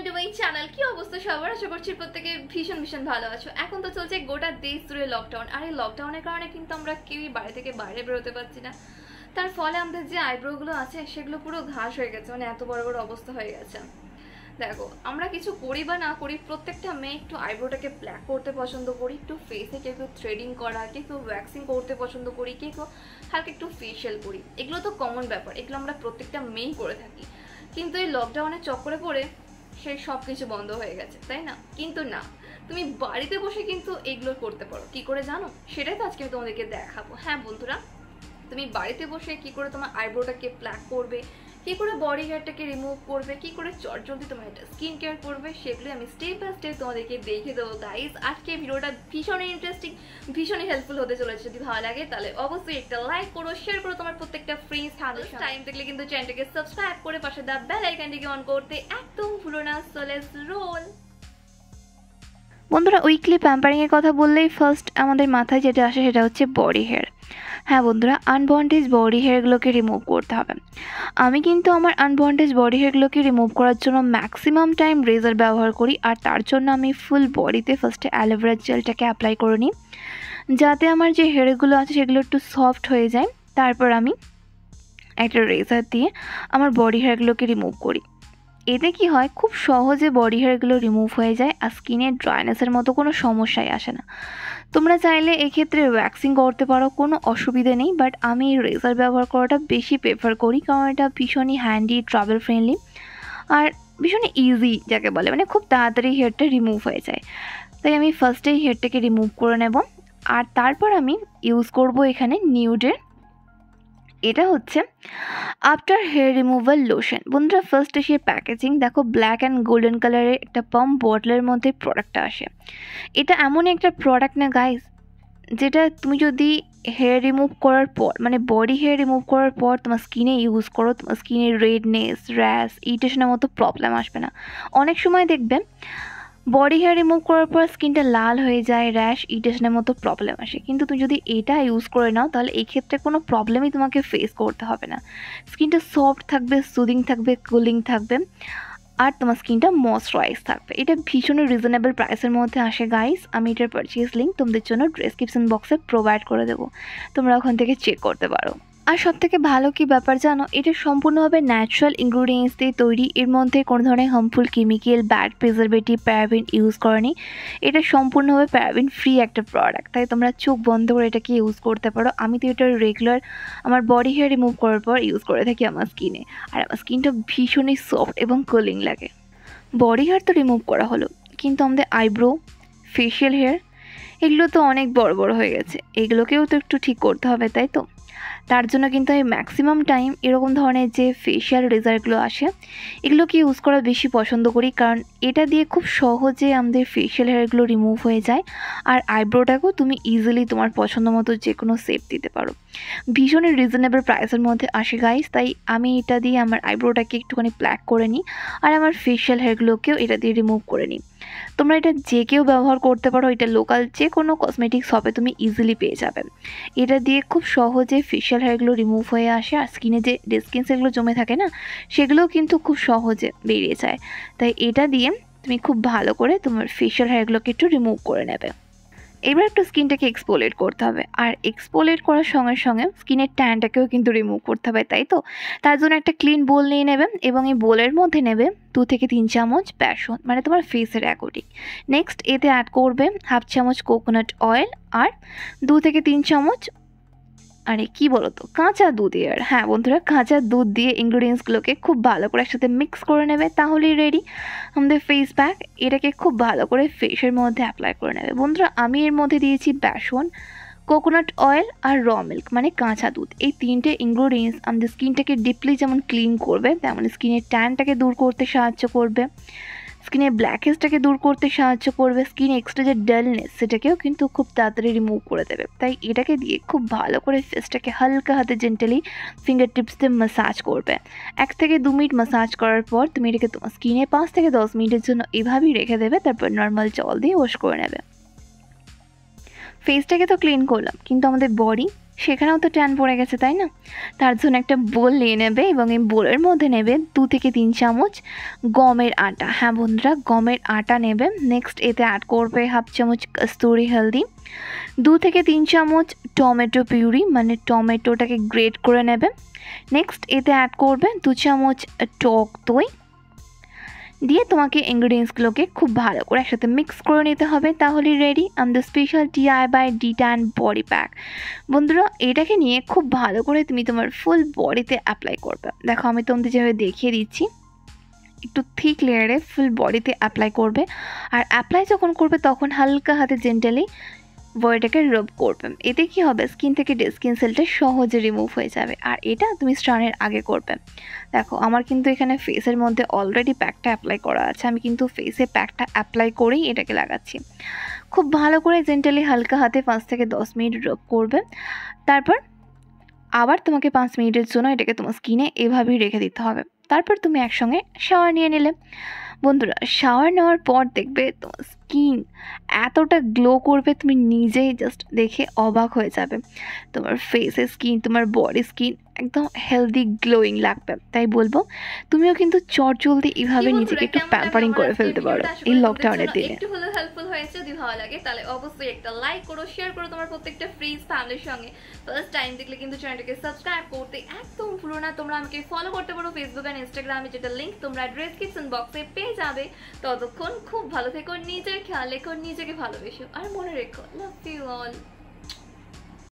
Channel কি অবস্থা আশা করছি প্রত্যেকে ভীষণ ভীষণ ভালো আছো। এখন তো চলছে গোটা দেশ লকডাউন লকডাউনের কারণে কিন্তু আমরা কেউই থেকে বাইরে বেরোতে পারছি না। তার ফলে আমাদের যে আইব্রোগুলো আছে, সেগুলো পুরো ঘাস হয়ে গেছে। মানে এত বড় বড় অবস্থা হয়ে গেছে। দেখো, আমরা কিছু করি বা না করি, প্রত্যেকটা মেয়ে একটু আইব্রোটাকে ব্ল্যাক করতে পছন্দ করি, একটু ফেসে কেউ কেউ থ্রেডিং করা, কেউ কেউ ওয়্যাক্সিং করতে পছন্দ করি, কেউ কেউ হালকা একটু ফেশিয়াল করি। এগুলো তো কমন ব্যাপার। এগুলো আমরা প্রত্যেকটা মেয়েই করে থাকি। কিন্তু এই লকডাউনের চক্করে পড়ে সেই সব কিছু বন্ধ হয়ে গেছে, তাই না? কিন্তু না, তুমি বাড়িতে বসে কিন্তু এগুলো করতে পারো। কি করে জানো? সেটাই তো আজকে তোমাদেরকে দেখাবো। হ্যাঁ বন্ধুরা, তুমি বাড়িতে বসে কি করে তোমার আইব্রোটাকে প্ল্যাক করবে? কি করে বডি হেয়ারটাকে রিমুভ করবে কি করে চটজলদি তোমার একটা স্কিন কেয়ার করবে সেগুলো আমি স্টেপ বাই স্টেপ তোমাদেরকে দেখে দেবো গাইজ আজকে ভিডিওটা ভীষণই ইন্টারেস্টিং ভীষণই হেল্পফুল হতে চলেছে। যদি ভালো লাগে তাহলে অবশ্যই একটা লাইক করো শেয়ার করো তোমার প্রত্যেকটা ফ্রেন্ডস হাতে টাইম দেখলে কিন্তু চ্যানেলটাকে সাবস্ক্রাইব করে পাশে দা বেল আইকনটিকে অন করতে একদম ভুলো না। সো লেটস রোল বন্ধুরা উইকলি প্যাম্পারিংয়ের কথা বললেই ফার্স্ট আমাদের মাথায় যেটা আসে সেটা হচ্ছে বডি হেয়ার হ্যাঁ বন্ধুরা আনবন্টেজ বডি হেয়ারগুলোকে রিমুভ করতে হবে। আমি কিন্তু আমার আনবন্টেজ বডি হেয়ারগুলোকে রিমুভ করার জন্য ম্যাক্সিমাম টাইম রেজার ব্যবহার করি, আর তার জন্য আমি ফুল বডিতে ফার্স্টে অ্যালোভেরা জেলটাকে অ্যাপ্লাই করে নিই। যাতে আমার যে হেয়ারগুলো আছে সেগুলো একটু সফট হয়ে যায়, তারপর আমি একটা রেজার দিয়ে আমার বডি হেয়ারগুলোকে রিমুভ করি। এতে কি হয়, খুব সহজে বডি হেয়ারগুলো রিমুভ হয়ে যায়, আর স্কিনের ড্রাইনেসের মতো কোনো সমস্যাই আসে না। তোমরা চাইলে এক্ষেত্রে ওয়্যাক্সিং করতে পারো, কোনো অসুবিধে নেই বাট আমি রেজার ব্যবহার করাটা বেশি প্রেফার করি, কারণ এটা ভীষণই হ্যান্ডি ট্রাভেল ফ্রেন্ডলি আর ভীষণই ইজি যাকে বলে মানে খুব তাড়াতাড়ি হেয়ারটা রিমুভ হয়ে যায়। তাই আমি ফার্স্টেই হেয়ারটাকে রিমুভ করে নেব, আর তারপর আমি ইউজ করব এখানে নিউডের এটা হচ্ছে আফটার হেয়ার রিমুভাল লোশন বন্ধুরা ফার্স্ট এসে প্যাকেজিং দেখো ব্ল্যাক অ্যান্ড গোল্ডেন কালারের একটা পাম্প বটলের মধ্যে প্রোডাক্টটা আসে। এটা এমন একটা প্রোডাক্ট না গাইস যেটা তুমি যদি হেয়ার রিমুভ করার পর মানে বডি হেয়ার রিমুভ করার পর তোমার স্কিনে ইউজ করো, তোমার স্কিনের রেডনেস র্যাশ ইরিটেশনের মতো প্রবলেম আসবে না। অনেক সময় দেখবে বডি হেয়ার রিমুভ করার পর স্কিনটা লাল হয়ে যায় র্যাশ ইরিটেশনের মতো প্রবলেম আসে। কিন্তু তুমি যদি এটা ইউজ করে নাও, তাহলে এই ক্ষেত্রে কোনো প্রবলেমই তোমাকে ফেস করতে হবে না। স্কিনটা সফট থাকবে সুদিং থাকবে কুলিং থাকবে, আর তোমার স্কিনটা ময়শ্চারাইজ থাকবে। এটা ভীষণই রিজনেবল প্রাইসের মধ্যে আসে গাইস আমি এটার পারচেস লিঙ্ক তোমাদের জন্য ডেসক্রিপশন বক্সে প্রোভাইড করে দেবো। তোমরা ওখান থেকে চেক করতে পারো। আর সব থেকে ভালো কি ব্যাপার জানো? এটা সম্পূর্ণভাবে ন্যাচারাল ইনগ্রিডিয়েন্টস দিয়ে তৈরি। এর মধ্যে কোনো ধরনের harmful chemical bad preservative paraben use করেনি। এটা সম্পূর্ণভাবে প্যারাবিন ফ্রি একটা প্রোডাক্ট তাই তোমরা চোখ বন্ধ করে এটাকে ইউজ করতে পারো। আমি তো এটা রেগুলার আমার বডি হেয়ার রিমুভ করার পর ইউজ করে থাকি আমার স্কিনে আর আমার স্কিনটা ভীষণই সফট এবং কুলিং লাগে। বডি হেয়ার তো রিমুভ করা হলো। কিন্তু আমাদের আইব্রো ফেশিয়াল হেয়ার এগুলো তো অনেক বড় বড় হয়ে গেছে। এগুলোকেও তো একটু ঠিক করতে হবে, তাই তো? তার জন্য কিন্তু আমি ম্যাক্সিমাম টাইম এরকম ধরনের যে ফেশিয়াল রেজারগুলো আসে, এগুলোকে ইউজ করা বেশি পছন্দ করি। কারণ এটা দিয়ে খুব সহজে আমাদের ফেশিয়াল হেয়ারগুলো রিমুভ হয়ে যায়। আর আইব্রোটাকেও তুমি ইজিলি তোমার পছন্দ মতো যে কোনো শেপ দিতে পারো। ভীষণই রিজনেবল প্রাইসের মধ্যে আসে গাইস তাই আমি এটা দিয়ে আমার আইব্রোটাকে একটুখানি প্ল্যাক করে নিই। আর আমার ফেশিয়াল হেয়ারগুলোকেও এটা দিয়ে রিমুভ করে নিই। তোমরা এটা যে কেউ ব্যবহার করতে পারো, এটা লোকাল যে কোনো কসমেটিক শপে তুমি ইজিলি পেয়ে যাবে। এটা দিয়ে খুব সহজে ফেশিয়াল হেয়ারগুলো রিমুভ হয়ে আসে আর স্কিনে যে ডেস্কিন সেগুলো জমে থাকে না, সেগুলোও কিন্তু খুব সহজে বেরিয়ে যায়। তাই এটা দিয়ে তুমি খুব ভালো করে তোমার ফেশিয়াল হেয়ারগুলোকে একটু রিমুভ করে নেবে। এবার একটু স্কিনটাকে এক্সপোলেট করতে হবে। আর এক্সপোলেট করার সঙ্গে সঙ্গে স্কিনের ট্যানটাকেও কিন্তু রিমুভ করতে হবে, তাই তো? তার জন্য একটা ক্লিন বোল নিয়ে নেবে এবং এই বোলের মধ্যে নেবে দু থেকে তিন চামচ বেসন মানে তোমার ফেসের অ্যাকর্ডিং নেক্সট এতে অ্যাড করবে হাফ চামচ কোকোনাট অয়েল আর দু থেকে তিন চামচ আরে, কি বলো তো কাঁচা দুধ এর। হ্যাঁ বন্ধুরা, কাঁচা দুধ দিয়ে ইনগ্রিডিয়েন্টসগুলোকে খুব ভালো করে একসাথে মিক্স করে নেবে, তাহলেই রেডি আমাদের ফেস প্যাক এটাকে খুব ভালো করে ফেসের মধ্যে অ্যাপ্লাই করে নেবে। বন্ধুরা, আমি এর মধ্যে দিয়েছি বেসন কোকোনাট অয়েল আর র মিল্ক মানে কাঁচা দুধ। এই তিনটে ইনগ্রিডিয়েন্টস আমাদের স্কিনটাকে ডিপলি যেমন ক্লিন করবে, তেমন স্কিনের ট্যানটাকে দূর করতে সাহায্য করবে। স্কিনের ব্ল্যাকেজটাকে দূর করতে সাহায্য করবে স্কিন এক্সট্রা যে ডালনেস সেটাকেও কিন্তু খুব তাড়াতাড়ি রিমুভ করে দেবে। তাই এটাকে দিয়ে খুব ভালো করে ফেসটাকে হালকা হাতে জেন্টালি ফিঙ্গার টিপস দিয়ে মাসাজ করবে। এক থেকে দু মিনিট মাসাজ করার পর তুমি এটাকে তোমার স্কিনে পাঁচ থেকে দশ মিনিটের জন্য এভাবেই রেখে দেবে, তারপর নর্মাল জল দিয়ে ওয়াশ করে নেবে। ফেসটাকে তো ক্লিন করলাম, কিন্তু আমাদের বডি সেখানেও তো ট্যান পড়ে গেছে, তাই না? তার জন্য একটা বোল নিয়ে নেবে এবং এই বোলের মধ্যে নেবে দু থেকে তিন চামচ গমের আটা। হ্যাঁ বন্ধুরা, গমের আটা নেবে। নেক্সট এতে অ্যাড করবে হাফ চামচ কস্তুরি হলদি, দু থেকে তিন চামচ টমেটো পিউরি মানে টমেটোটাকে গ্রেট করে নেবে। নেক্সট এতে অ্যাড করবে দু চামচ টক দই দিয়ে তোমাকে ইনগ্রিডিয়েন্টসগুলোকে খুব ভালো করে একসাথে মিক্স করে নিতে হবে। তাহলে রেডি আমাদের স্পেশাল টিআই by D tan body pack বন্ধুরা, এটাকে নিয়ে খুব ভালো করে তুমি তোমার ফুল বডিতে অ্যাপ্লাই করবে। দেখো, আমি তোমাদের যেভাবে দেখিয়ে দিচ্ছি। একটু থিক লেয়ারে ফুল বডিতে অ্যাপ্লাই করবে। আর অ্যাপ্লাই যখন করবে, তখন হালকা হাতে জেন্টালি বডিটাকে রব করবে। এতে কি হবে? স্কিন থেকে স্কিন সেলটা সহজে রিমুভ হয়ে যাবে। আর এটা তুমি স্নানের আগে করবে। দেখো, আমার কিন্তু এখানে ফেসের মধ্যে অলরেডি প্যাকটা অ্যাপ্লাই করা আছে। আমি কিন্তু ফেসে প্যাকটা অ্যাপ্লাই করেই এটাকে লাগাচ্ছি। খুব ভালো করে জেন্টালি হালকা হাতে পাঁচ থেকে দশ মিনিট রব করবে। তারপর আবার তোমাকে পাঁচ মিনিটের জন্য এটাকে তোমার স্কিনে এভাবেই রেখে দিতে হবে। তারপর তুমি একসঙ্গে শাওয়ার নিয়ে নিলে। বন্ধুরা শাওয়ার নেওয়ার পর দেখবে তোমার স্কিন এতটা গ্লো করবে, তুমি নিজেই জাস্ট দেখে অবাক হয়ে যাবে। তোমার ফেসের স্কিন তোমার বডি স্কিন একদম হেলদি গ্লোয়িং লাগবে। তাই বলব তুমিও কিন্তু চট জলদি এইভাবে নিজেকে একটু প্যাম্পারিং করে ফেলতে পারো এই লকডাউনের দিনে। একটু হলেও হেল্পফুল হয়েছে যদি ভালো লাগে তাহলে অবশ্যই একটা লাইক করো শেয়ার করো তোমার প্রত্যেকটা ফ্রেন্ডস ফ্যামিলির সঙ্গে। ফার্স্ট টাইম দেখলে কিন্তু চ্যানেলটাকে সাবস্ক্রাইব করতে একদম ভুলো না। তোমরা আমাকে ফলো করতে পারো ফেসবুক আর ইনস্টাগ্রামে যেটা লিংক তোমরা ডেসক্রিপশন বক্সে পেয়ে যাবে। ততক্ষণ খুব ভালো থেকো নিজের খেয়াল রেখো নিজেকে ভালোবেসো। আর মনে রেখো লাভ ইউ অল